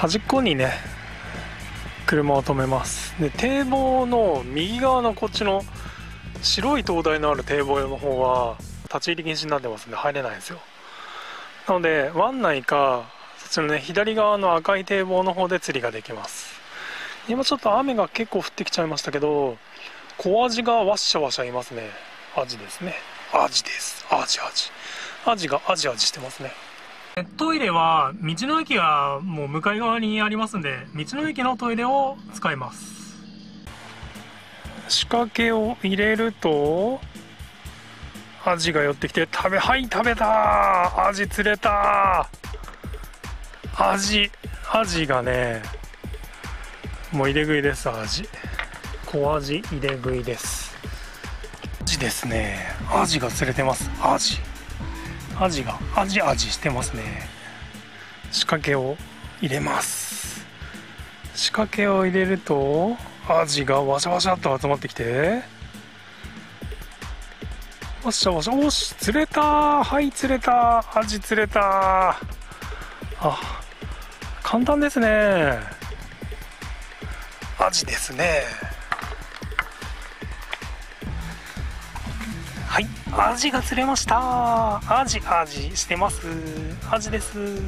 端っこにね車を止めます。で堤防の右側のこっちの白い灯台のある堤防の方は立ち入り禁止になってますんで入れないんですよ。なので湾内かそっちのね左側の赤い堤防の方で釣りができます。今ちょっと雨が結構降ってきちゃいましたけど小アジがワッシャワシャいますね。アジですね。アジです。アジアジ。アジがアジアジしてますね。トイレは道の駅がもう向かい側にありますんで道の駅のトイレを使います。仕掛けを入れるとアジが寄ってきて食べはい食べたアジ釣れたアジアジがねもう入れ食いですアジ小アジ入れ食いです。アジですね。アジが釣れてます。アジアジがアジアジしてますね。仕掛けを入れます。仕掛けを入れるとアジがワシャワシャっと集まってきて。わしゃわしゃおし釣れた。はい釣れた。アジ釣れた。あ簡単ですね。アジですね。はい。アジが釣れました。アジアジしてます。アジです。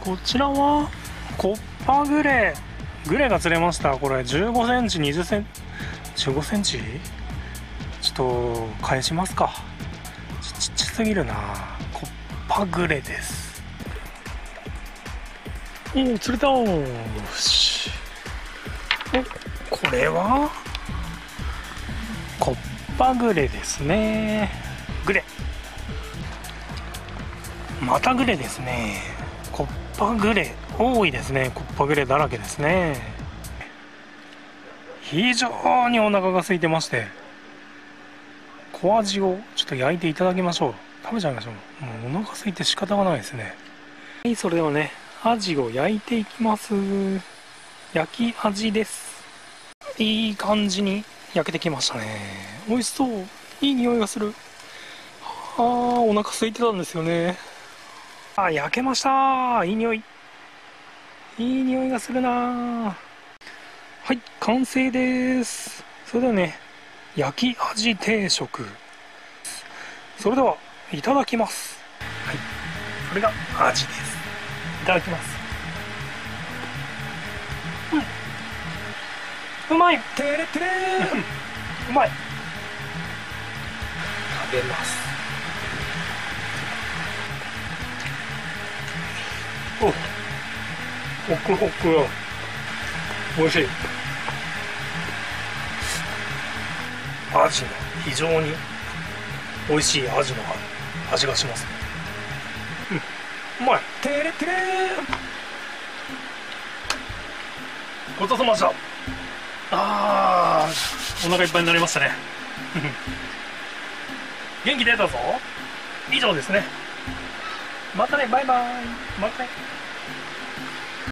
こちらはコッパグレグレが釣れました。これ1 5センチ2 0センチ1 5センチ？ちょっと返しますか。ちっちゃすぎるな。コッパグレです。おお釣れた。よし。おこれは？コッパグレですね。グレ。またグレですね。コッパグレ。多いですね。コッパグレだらけですね。非常にお腹が空いてまして小アジをちょっと焼いていただきましょう。食べちゃいましょう。もうお腹空いて仕方がないですね。はいそれではねアジを焼いていきます。焼きアジです。いい感じに焼けてきましたね。美味しそう。いい匂いがする。あーお腹空いてたんですよね。あ焼けましたいい匂い。いい匂いがするなはい完成です。それではね焼き味定食。それではいただきます。はいこれが味です。いただきます。うまい。てれてれうまい。食べます。おホクホク美味しい。アジの非常に美味しいアジの味がします、うん、うまい。てれてれごちそうさまでした。あーお腹いっぱいになりましたね。元気出たぞ。以上ですね。またねバイバイ。またね。